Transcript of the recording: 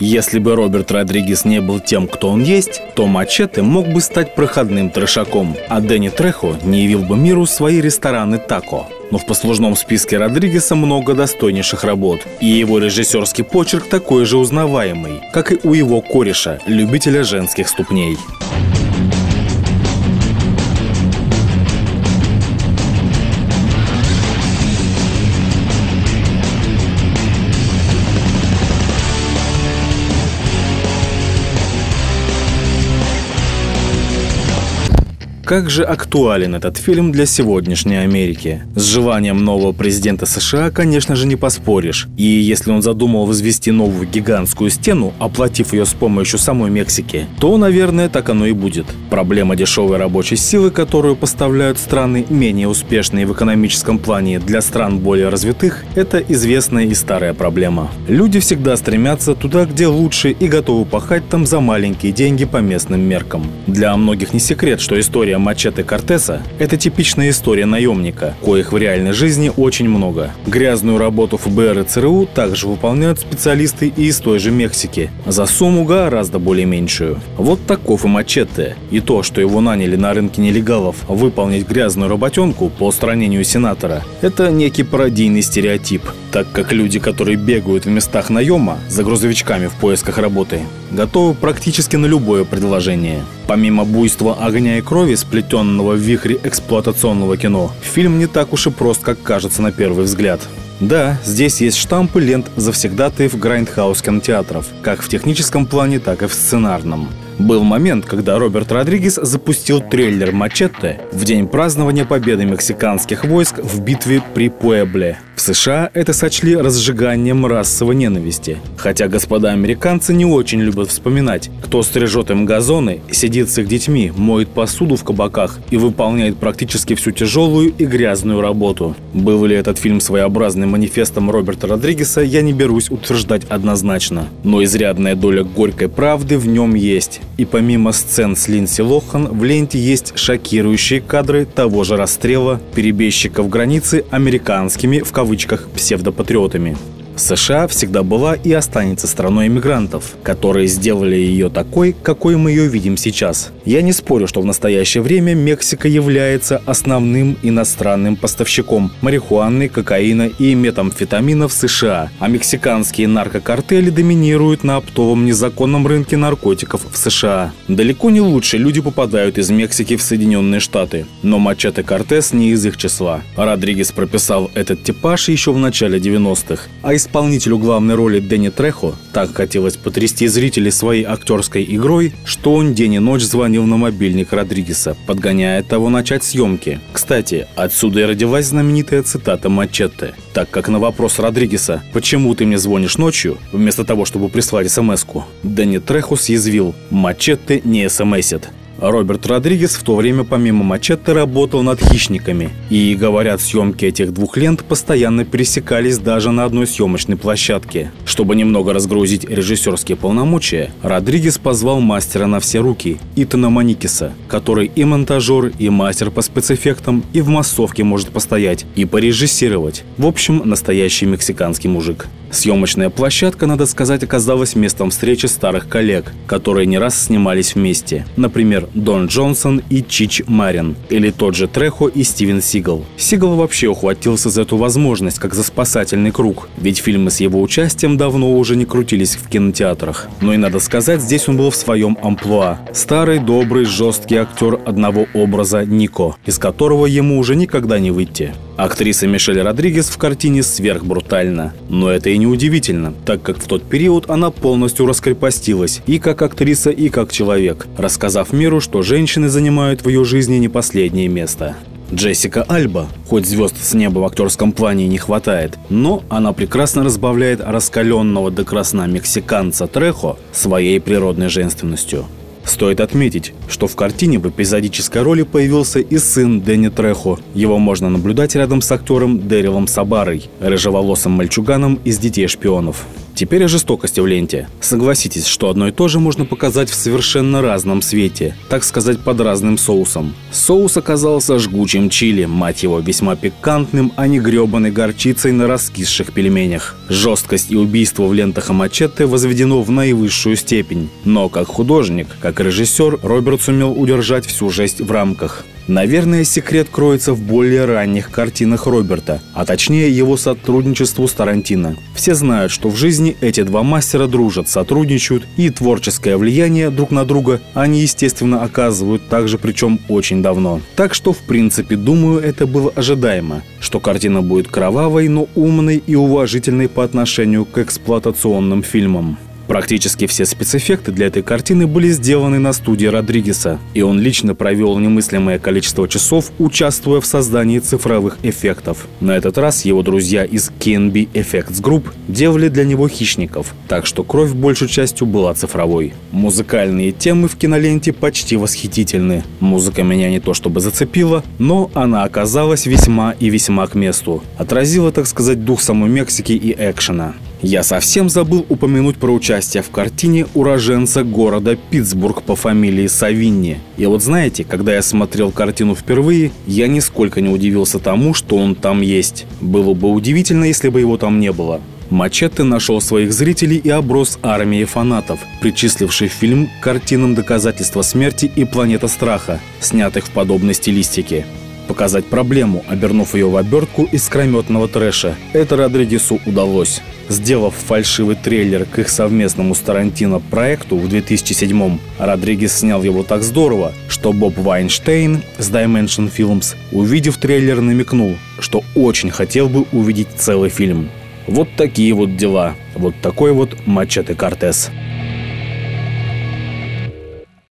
Если бы Роберт Родригес не был тем, кто он есть, то Мачете мог бы стать проходным трешаком, а Дэнни Трехо не явил бы миру свои рестораны тако. Но в послужном списке Родригеса много достойнейших работ, и его режиссерский почерк такой же узнаваемый, как и у его кореша, любителя женских ступней. Как же актуален этот фильм для сегодняшней Америки? С желанием нового президента США, конечно же, не поспоришь. И если он задумал возвести новую гигантскую стену, оплатив ее с помощью самой Мексики, то, наверное, так оно и будет. Проблема дешевой рабочей силы, которую поставляют страны менее успешные в экономическом плане для стран более развитых, это известная и старая проблема. Люди всегда стремятся туда, где лучше и готовы пахать там за маленькие деньги по местным меркам. Для многих не секрет, что история История Мачете Кортеса – это типичная история наемника, коих в реальной жизни очень много. Грязную работу ФБР и ЦРУ также выполняют специалисты и из той же Мексики, за сумму гораздо более меньшую. Вот таков и Мачете. И то, что его наняли на рынке нелегалов выполнить грязную работенку по устранению сенатора – это некий пародийный стереотип, так как люди, которые бегают в местах наема за грузовичками в поисках работы, готовы практически на любое предложение. Помимо буйства огня и крови, сплетенного в вихре эксплуатационного кино, фильм не так уж и прост, как кажется на первый взгляд. Да, здесь есть штампы лент завсегдатаев grindhouse кинотеатров, как в техническом плане, так и в сценарном. Был момент, когда Роберт Родригес запустил трейлер «Мачете» в день празднования победы мексиканских войск в битве при Пуэбле. В США это сочли разжиганием расовой ненависти. Хотя господа американцы не очень любят вспоминать, кто стрижет им газоны, сидит с их детьми, моет посуду в кабаках и выполняет практически всю тяжелую и грязную работу. Был ли этот фильм своеобразным манифестом Роберта Родригеса, я не берусь утверждать однозначно. Но изрядная доля горькой правды в нем есть. И помимо сцен с Линдси Лохан, в ленте есть шокирующие кадры того же расстрела перебежчиков границы американскими в кавычках псевдопатриотами. США всегда была и останется страной иммигрантов, которые сделали ее такой, какой мы ее видим сейчас. Я не спорю, что в настоящее время Мексика является основным иностранным поставщиком марихуаны, кокаина и метамфетамина в США, а мексиканские наркокартели доминируют на оптовом незаконном рынке наркотиков в США. Далеко не лучше люди попадают из Мексики в Соединенные Штаты, но Мачете Кортес не из их числа. Родригес прописал этот типаж еще в начале 90-х, а из исполнителю главной роли Дэнни Трехо так хотелось потрясти зрителей своей актерской игрой, что он день и ночь звонил на мобильник Родригеса, подгоняя того начать съемки. Кстати, отсюда и родилась знаменитая цитата Мачете, так как на вопрос Родригеса «Почему ты мне звонишь ночью?» вместо того, чтобы прислать смс-ку, Дэнни Трехо съязвил «Мачете не смсит». Роберт Родригес в то время помимо «Мачете» работал над «Хищниками». И, говорят, съемки этих двух лент постоянно пересекались даже на одной съемочной площадке. Чтобы немного разгрузить режиссерские полномочия, Родригес позвал мастера на все руки Итана Маникиса, который и монтажер, и мастер по спецэффектам, и в массовке может постоять, и порежиссировать. В общем, настоящий мексиканский мужик. Съемочная площадка, надо сказать, оказалась местом встречи старых коллег, которые не раз снимались вместе. Например, Дон Джонсон и Чич Марин, или тот же Трехо и Стивен Сигал. Сигал вообще ухватился за эту возможность, как за спасательный круг, ведь фильмы с его участием давно уже не крутились в кинотеатрах. Но и надо сказать, здесь он был в своем амплуа. Старый, добрый, жесткий актер одного образа Нико, из которого ему уже никогда не выйти. Актриса Мишель Родригес в картине сверхбрутальна. Но это и не удивительно, так как в тот период она полностью раскрепостилась и как актриса, и как человек, рассказав миру, что женщины занимают в ее жизни не последнее место. Джессика Альба, хоть звезд с неба в актерском плане не хватает, но она прекрасно разбавляет раскаленного до красна мексиканца Трехо своей природной женственностью. Стоит отметить, что в картине в эпизодической роли появился и сын Дэнни Трехо. Его можно наблюдать рядом с актером Дэрилом Сабарой, рыжеволосым мальчуганом из «Детей шпионов». Теперь о жестокости в ленте. Согласитесь, что одно и то же можно показать в совершенно разном свете, так сказать, под разным соусом. Соус оказался жгучим чили, мать его, весьма пикантным, а не гребаной горчицей на раскисших пельменях. Жесткость и убийство в лентах Амачете возведено в наивысшую степень. Но как художник, как режиссер, Роберт сумел удержать всю жесть в рамках. Наверное, секрет кроется в более ранних картинах Роберта, а точнее его сотрудничеству с Тарантино. Все знают, что в жизни эти два мастера дружат, сотрудничают, и творческое влияние друг на друга они, естественно, оказывают также, причем очень давно. Так что, в принципе, думаю, это было ожидаемо, что картина будет кровавой, но умной и уважительной по отношению к эксплуатационным фильмам. Практически все спецэффекты для этой картины были сделаны на студии Родригеса, и он лично провел немыслимое количество часов, участвуя в создании цифровых эффектов. На этот раз его друзья из KNB Effects Group делали для него хищников, так что кровь большей частью была цифровой. Музыкальные темы в киноленте почти восхитительны. Музыка меня не то чтобы зацепила, но она оказалась весьма и весьма к месту. Отразила, так сказать, дух самой Мексики и экшена. Я совсем забыл упомянуть про участие в картине уроженца города Питтсбург по фамилии Савинни. И вот знаете, когда я смотрел картину впервые, я нисколько не удивился тому, что он там есть. Было бы удивительно, если бы его там не было. Мачете нашел своих зрителей и оброс армией фанатов, причисливший фильм к картинам «Доказательства смерти» и «Планета страха», снятых в подобной стилистике показать проблему, обернув ее в обертку из скрометного трэша. Это Родригесу удалось. Сделав фальшивый трейлер к их совместному с Тарантино проекту в 2007-м, Родригес снял его так здорово, что Боб Вайнштейн с Dimension Films, увидев трейлер, намекнул, что очень хотел бы увидеть целый фильм. Вот такие вот дела. Вот такой вот Мачете Кортес.